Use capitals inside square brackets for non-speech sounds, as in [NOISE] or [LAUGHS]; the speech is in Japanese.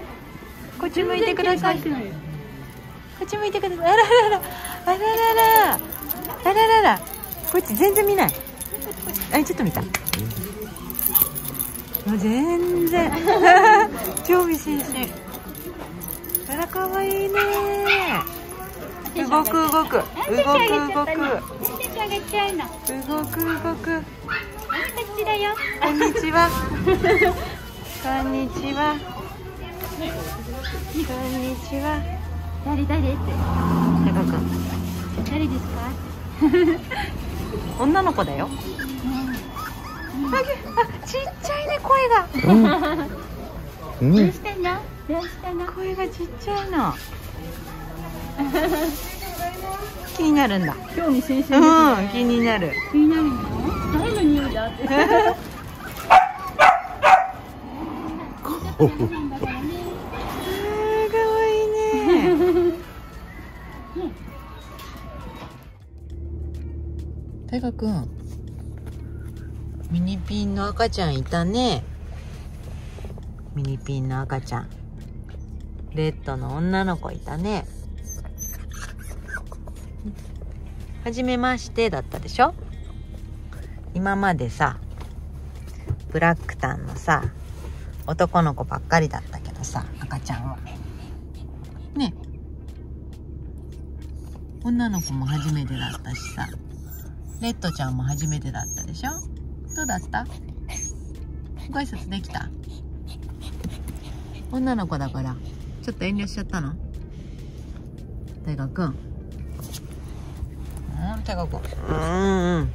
[LAUGHS] こっち向いてください。こっち向いてください。あらららあら。ららあららら。こっち全然見ない。あちょっと見た。もう全然。[LAUGHS] 興味津々。あらかわいいね。動く動く。動く動く。動く動く。こんにちは。[LAUGHS] こんにちはこんにちは。誰誰って。誰ですか？女の子だよ。あちっちゃいね声が。どううん。したの？どうしたの？声がちっちゃいの。気になるんだ。興味津う々ん気になる。気になるの？誰の匂いだって [LAUGHS] ね大河くんミニピンの赤ちゃんいたね。ミニピンの赤ちゃん。レッドの女の子いたね。はじめましてだったでしょ？今までさブラックタンのさ男の子ばっかりだったけどさ赤ちゃんは。ね。女の子も初めてだったしさ。レッドちゃんも初めてだったでしょ？どうだった？ご挨拶できた？女の子だから。ちょっと遠慮しちゃったの？大河くんうん大河くんうんうん